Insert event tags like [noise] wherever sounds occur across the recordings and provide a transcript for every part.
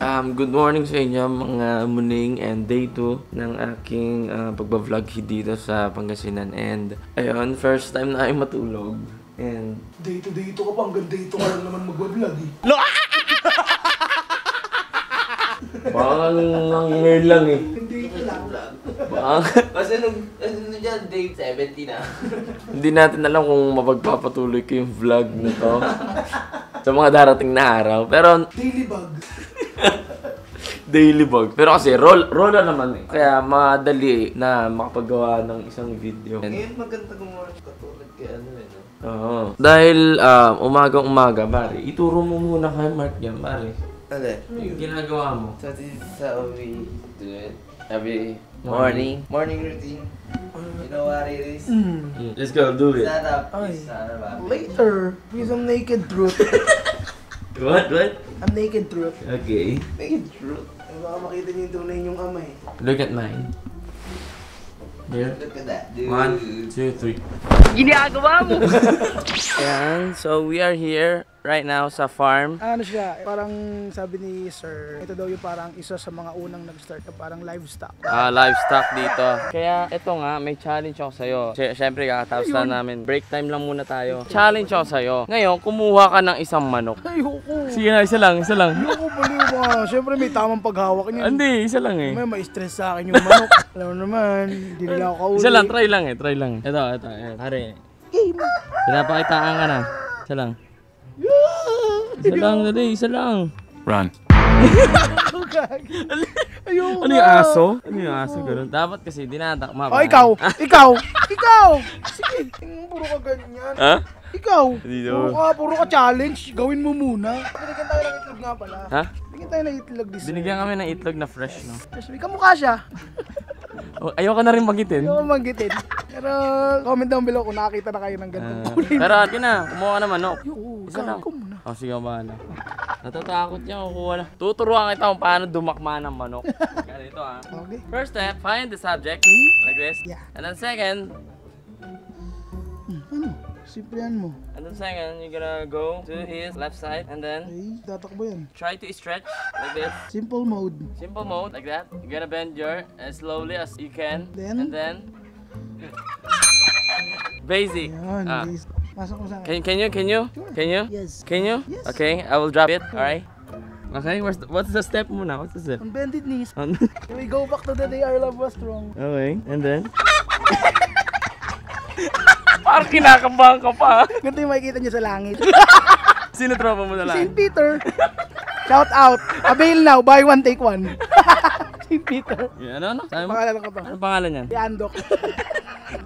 Um, good morning sa inyo mga muning and day 2 ng aking uh, pagbablog dito sa Pangasinan. And ayun, first time na ay matulog. And Day to day to ka pa, hanggang day to ka lang naman magbablog eh. parang nangyay lang eh. Hindi ko lang. Parang Kasi nung, ano dyan, day 70 na. hindi natin alam kung mapagpapatuloy ko yung vlog na to sa mga darating na araw. Pero Daily bug. Daily vlog. Pero kasi roll, roller naman eh. Kaya madali na makapagawa ng isang video. And, Ngayon maganda gumawa katulad kay ano eh, no? Oo. Dahil um, umagang-umaga, pare, ituro mo muna kay Mark yan, pare. Ano? Yung ginagawa mo. So this is how we do it. Every morning. Morning routine. You know what it is? Mm. Let's go, do it. Stand up. Ay. Stand up. Later, with some naked truth. [laughs] What? What? Ang naked truth. Okay. True. Ay, baka makita niyo yung tunay niyong ama eh. Look at mine. Here. Look at that, dude. One, two, three. [laughs] Ayan, so we are here right now sa farm. Ano siya, parang sabi ni Sir, ito daw yung parang isa sa mga unang nag-start na parang livestock. Ah, livestock dito. Kaya ito nga, may challenge ako sa'yo. Sy- Siyempre, kakatapos na namin. Break time lang muna tayo. Challenge ako sa'yo. Ngayon, kumuha ka ng isang manok. Ayoko. Sige na, isa lang, isa lang. Ayoko baliw mo. Siyempre may tamang paghawak niya. Hindi, isa lang eh. May ma-stress sa akin yung manok. [laughs] Alam mo naman, hindi nila ako kauli. Isa lang, try lang eh, try lang. Ito, ito, ito. Pare, pinapakitaan ka na. Isa lang. Isa lang, dali, isa lang. Gag. [laughs] Ayoko Ano yung aso? Ano yung aso ganun? Dapat kasi dinatakma Oh, ikaw! [laughs] Ikaw! Ikaw! Sige, puro ka ganyan. Ha? Ikaw! Puro ka, puro ka challenge. Gawin mo muna. Binigyan tayo ng itlog nga pala. Ha? Binigyan tayo ng itlog this Binigyan kami ng itlog na fresh, no? May kamukha siya. [laughs] Oh, ayoko na rin magitin. Hindi ko manggitin. Pero comment down below kung nakakita na kayo ng ganitong Ah, kulay. pero akin na, kumuha ka ng manok. Oo, Isa lang. Oh, sige ba na. Natatakot niya, kukuha na. Tuturuan kita kung paano dumakma ng manok. [laughs] Ganito ah. Okay. First step, find the subject. Like this. Yeah. And then second, Hmm, ano? Simplihan mo. and then second, you're gonna go to his left side. And then, Okay, tatakbo yan. try to stretch like this. Simple mode. Simple mode, like that. You're gonna bend your as slowly as you can. Then? And then, [laughs] basic. Ayan, Ah. guys. Pasok mo sa akin. Can, can you, can you, can you? Yes. Can you? Yes. Okay, I will drop it. Alright. Okay, where's the, what's the step muna? What's the step? On bended knees. On- [laughs] We go back to the day our love was strong. okay, and then? [laughs] Parang kinakabahan ka pa. Ganito yung makikita niyo sa langit. [laughs] Sino tropa mo na St. lang? Peter. Shout out. Avail now. Buy one, take one. St. Peter. Yeah, ano, ano? Sabi mo? Pangalan ko to. Ano pangalan yan? Si Andok.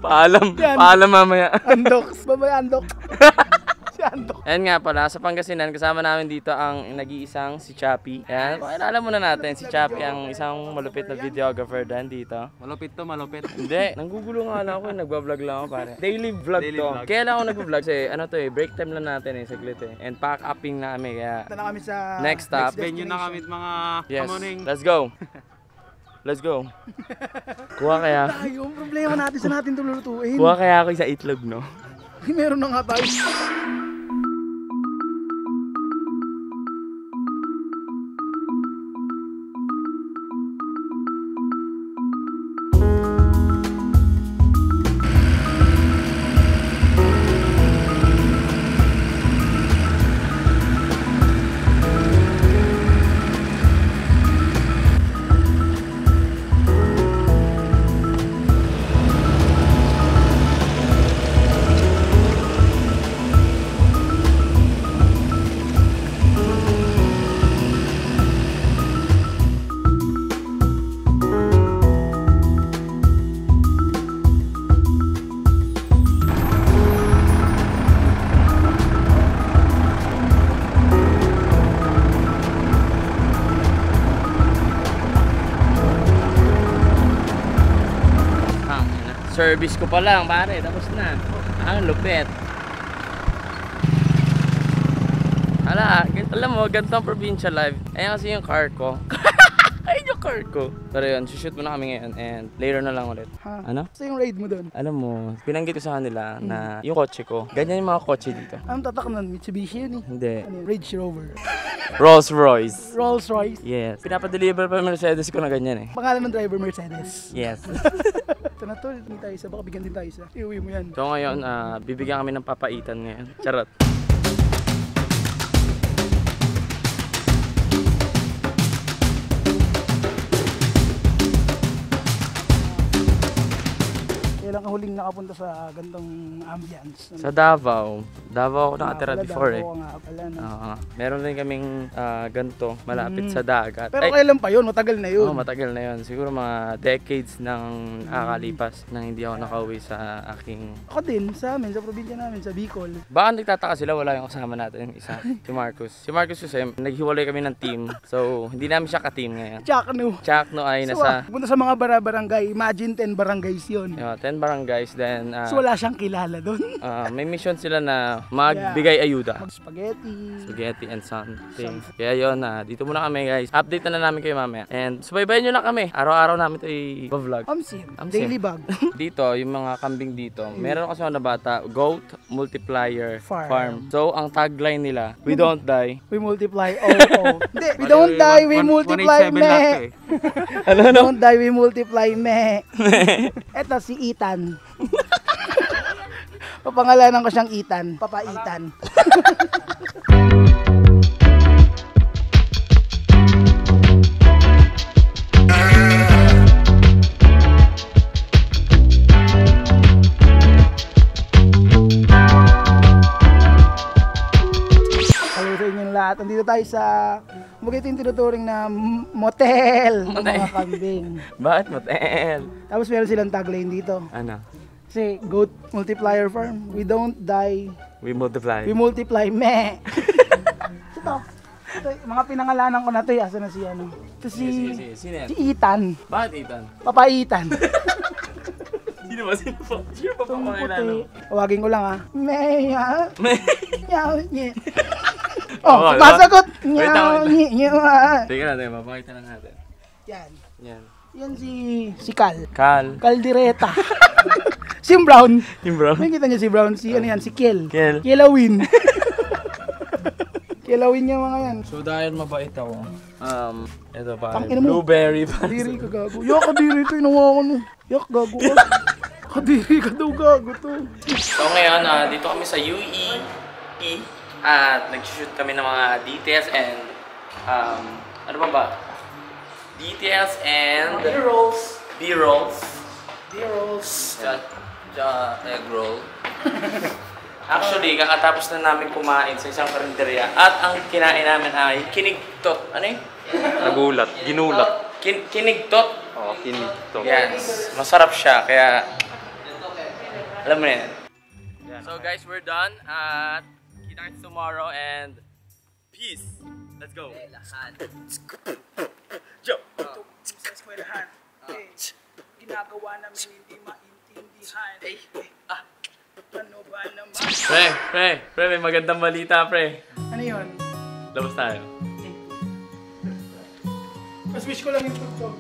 Paalam. Yan. Paalam mamaya. [laughs] Andok. Babay Andok. [laughs] si Andok. Ayan nga pala, sa Pangasinan, kasama namin dito ang nag-iisang si Chappy. Ayan, pakilala muna natin si Chappy, ang isang malupit na videographer din dito. Malupit to, malupit. Hindi, nanggugulo nga lang ako, nagbablog lang ako pare. Daily vlog Daily to. vlog. Kaya lang ako nagbablog kasi ano to eh, break time lang natin eh, saglit eh. And pack upping na kami, kaya Punta na kami sa Next stop. Venue na kami mga yes, kamuning. let's go. [laughs] Let's go. [laughs] Kuha kaya, Tayo, ang problema natin sa natin ito lulutuin. kuha kaya ako sa itlog, no? Meron na nga tayo. Service ko pa lang, pare. Tapos na. Ang lupit. Ala, gan- alam mo, ganito ang provincial life. Ayan kasi yung car ko. [laughs] Car ko. Pero yun, shoot muna kami ngayon and later na lang ulit. Ha? Ano? Basta yung raid mo doon. Alam mo, pinanggit ko sa kanila na yung kotse ko, ganyan yung mga kotse dito. Anong tatak nun? Mitsubishi yun eh. Hindi. Ano? Range Rover. Rolls Royce. Rolls Royce. Yes. Pinapadeliver pa Mercedes ko na ganyan eh. Pangalan ng driver Mercedes. Yes. [laughs] Ito na tol, hindi tayo isa. Baka bigyan din tayo isa. Iuwi mo yan. So ngayon, ah, bibigyan kami ng papaitan ngayon. Charot. Kailan ka huling nakapunta sa gantong ambience? Sa Davao. Davao ako nakatira pala, before eh. Davao nga pala, no? Oo. meron din kaming ah, ganito, malapit Mm. sa dagat. Pero Ay, kailan pa yun? Matagal na yun. Oo, matagal na yun. Siguro mga decades nang nakakalipas nang hindi ako nakauwi sa aking... Ako din, sa amin, sa probinsya namin, sa Bicol. Baka nagtataka sila, wala yung kasama natin isa, [laughs] si Marcus. Si Marcus kasi, naghiwalay kami ng team. So, hindi namin siya ka-team ngayon. Chakno. Chakno ay So, nasa ah, punta sa mga bara-barangay, imagine 10 barangays yun. know, 10 barangays. Then, ah, So wala siyang kilala doon. ah, [laughs] may mission sila na magbigay ayuda. Mag-spaghetti. Spaghetti and something. Kaya yun, na dito muna kami guys. Update na, na namin kayo mamaya. And subaybayan nyo na kami. Araw-araw namin ito i-vlog. Amsim. Amsim. Daily bag. [laughs] dito, yung mga kambing dito, meron kasi na bata, Goat Multiplier Farm. Farm. So, ang tagline nila, We don't die. We multiply. Oh, oh. [laughs] Hindi, we don't die, we multiply, 187 lahat me. eh. ano, We don't die, we multiply, me. Eto, si Ethan. [laughs] Papangalanan ko siyang Ethan. Papa [laughs] lahat. Andito tayo sa ito yung tinuturing na motel ng mga kambing. [laughs] Bakit motel? Tapos meron silang tagline dito. Ano? Kasi goat multiplier farm, we don't die, We multiply. we multiply, me. [laughs] ito, ito, mga pinangalanan ko na to, asa na si ano. Ito si, Sige, sige, yan? si Ethan, Bakit Ethan? Papa Ethan. [laughs] Sino ba? Sino ba? Sino ba Itong pangalan? tawagin ko lang ah. Meya, May... nyaw, nye. Oo, Oh, diba? pasagot. Wait lang, Nyaw, wait lang. ah. Teka natin, mapakita na natin. Yan. Yan. Yan si, si Cal. Cal. Caldereta. [laughs] si Brown. Yung bro. May kita niyo si Brown, si ano yan, si Kiel. Kel. Kielawin. [laughs] Kielawin niya mga yan. So dahil mabait ako, um, ito pa, blueberry pa. Kadiri ka gago. Yak, kadiri ito. Inawa ko no. Yak, gago ka. Kadiri ka daw gago to. So ngayon, ah, dito kami sa UE E, at nag-shoot kami ng mga details and um, ano ba ba? Details and rolls. B-rolls. B-rolls. Ja, ja, egg roll. Actually, kakatapos na namin kumain sa isang karinderya at ang kinain namin ay kinigtot. Ano yun? Nagulat, ginulat. Kin kinigtot. Oo, oh, kinito. Yes. Masarap siya, kaya... Alam mo na yan. So guys, we're done at kita tomorrow and peace. Let's go. Yo. Sa eskwelahan. Eh, ginagawa namin hindi maintindihan. Ah, ano ba naman? Pre, pre, pre, may magandang balita, pre. Ano yun? Labas tayo. Mas wish ko lang yung tugtog.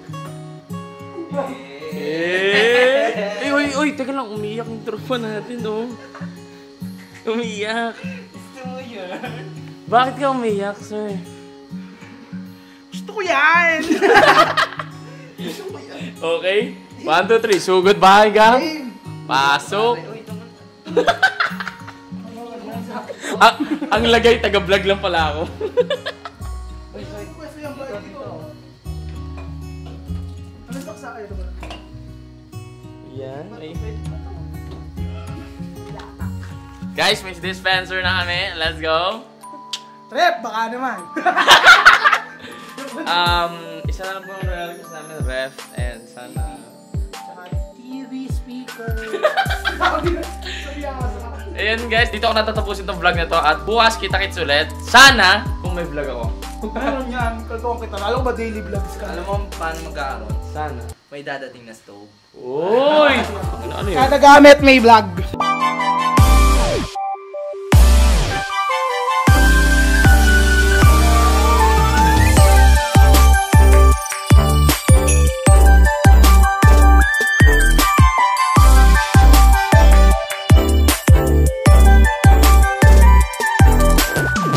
Eh! Eh, uy, uy, teka lang, umiyak yung tropa natin, oh. Umiyak. [laughs] Bakit ka umiyak, sir? Gusto ko yan! [laughs] Okay? One, two, three. Sugod bahay ka? Pasok. ah, ang lagay, taga-vlog lang pala ako. Pwesto yung Guys, may dispenser na kami. Let's go. Trep, baka naman. [laughs] Um, isa na lang po ang request namin, ref, and sana... Tsaka TV speaker. [laughs] Ayun guys, dito ako natatapusin tong vlog na to at bukas kita-kits ulit. Sana, kung may vlog ako. Meron yan, kaltuhan kita. Alam ko ba daily vlogs ka? Alam mo paano magkakaroon? Sana. May dadating na stove. Uy! Ano, ano yun? Kada gamit may vlog.